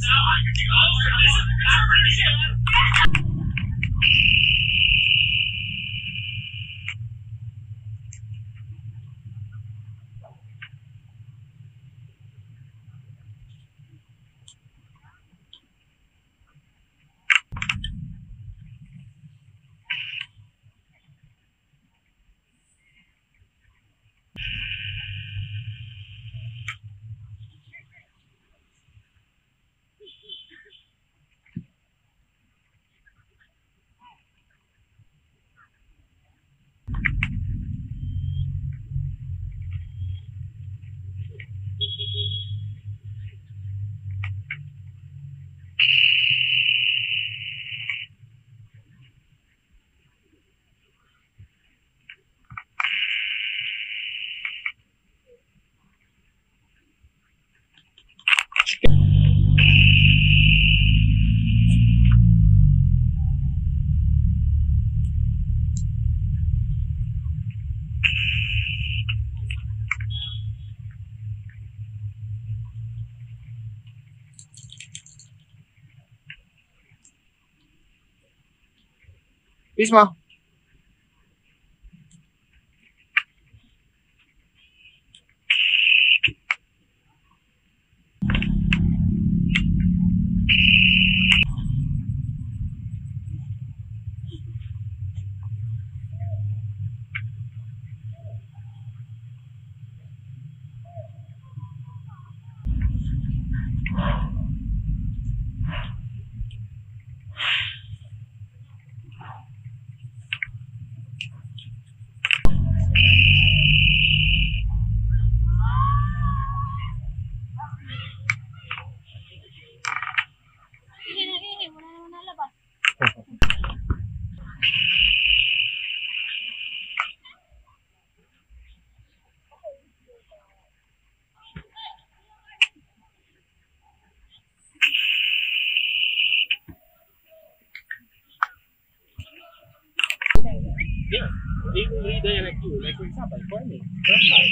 Now I can do all of this. Bisous. Yeah, even leader like you, like example, for me, from my